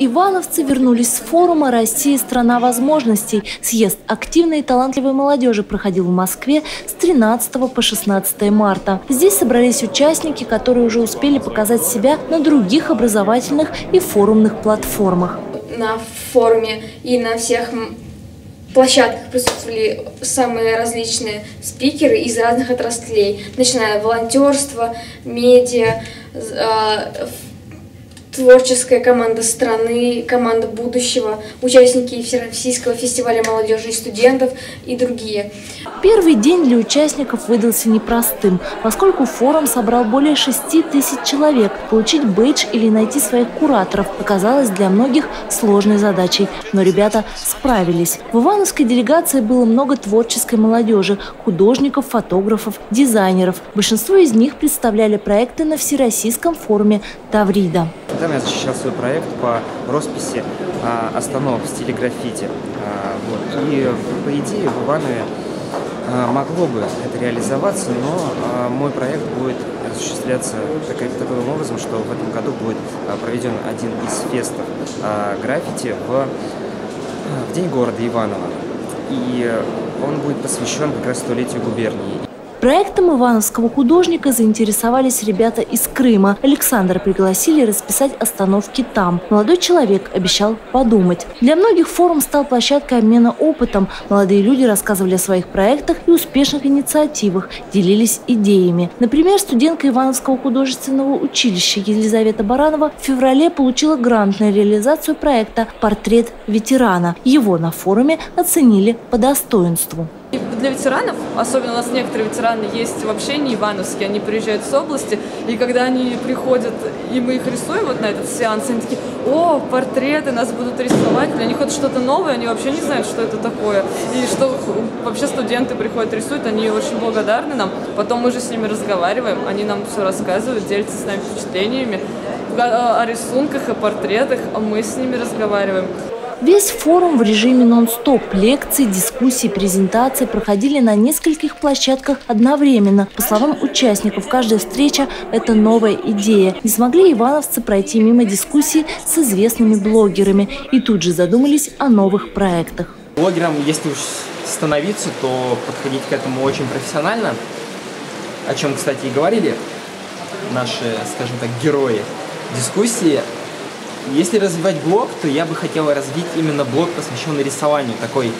ивановцы вернулись с форума «Россия – страна возможностей». Съезд активной и талантливой молодежи проходил в Москве с 13 по 16 марта. Здесь собрались участники, которые уже успели показать себя на других образовательных и форумных платформах. На форуме и на всех площадках присутствовали самые различные спикеры из разных отраслей, начиная волонтерство, медиа, а, творческая команда страны, команда будущего, участники Всероссийского фестиваля молодежи и студентов и другие. Первый день для участников выдался непростым, поскольку форум собрал более 6 тысяч человек. Получить бейдж или найти своих кураторов оказалось для многих сложной задачей, но ребята справились. В Ивановской делегации было много творческой молодежи, художников, фотографов, дизайнеров. Большинство из них представляли проекты на Всероссийском форуме Таврида. Там я защищал свой проект по росписи а, остановок в стиле граффити. А, вот. И по идее в Иванове а, могло бы это реализоваться, но а, мой проект будет осуществляться такой, таким образом, что в этом году будет а, проведен один из фестов а, граффити в, а, в день города Иваново. И он будет посвящен как раз столетию губернии. Проектом ивановского художника заинтересовались ребята из Крыма. Александра пригласили расписать остановки там. Молодой человек обещал подумать. Для многих форум стал площадкой обмена опытом. Молодые люди рассказывали о своих проектах и успешных инициативах, делились идеями. Например, студентка Ивановского художественного училища Елизавета Баранова в феврале получила грант на реализацию проекта «Портрет ветерана». Его на форуме оценили по достоинству. Для ветеранов, особенно у нас некоторые ветераны есть вообще не ивановские, они приезжают с области, и когда они приходят, и мы их рисуем вот на этот сеанс, они такие, о, портреты, нас будут рисовать, для них это что-то новое, они вообще не знают, что это такое, и что вообще студенты приходят, рисуют, они очень благодарны нам, потом мы же с ними разговариваем, они нам все рассказывают, делятся с нами впечатлениями. О рисунках и портретах, а мы с ними разговариваем. Весь форум в режиме нон-стоп. Лекции, дискуссии, презентации проходили на нескольких площадках одновременно. По словам участников, каждая встреча – это новая идея. Не смогли ивановцы пройти мимо дискуссий с известными блогерами и тут же задумались о новых проектах. Блогерам, если уж становиться, то подходить к этому очень профессионально, о чем, кстати, и говорили наши, скажем так, герои дискуссии. Если развивать блог, то я бы хотел развить именно блог, посвященный рисованию. Такой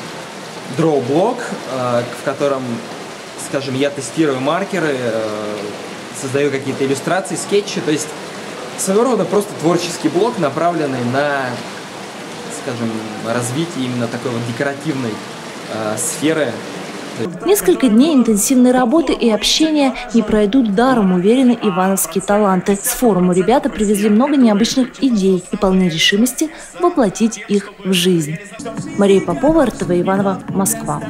дроу-блог, э, в котором, скажем, я тестирую маркеры, э, создаю какие-то иллюстрации, скетчи. То есть своего рода просто творческий блог, направленный на, скажем, развитие именно такой вот декоративной э, сферы Несколько дней интенсивной работы и общения не пройдут даром, уверены ивановские таланты. С форума ребята привезли много необычных идей и полны решимости воплотить их в жизнь. Мария Попова, РТВ Иванова, Москва.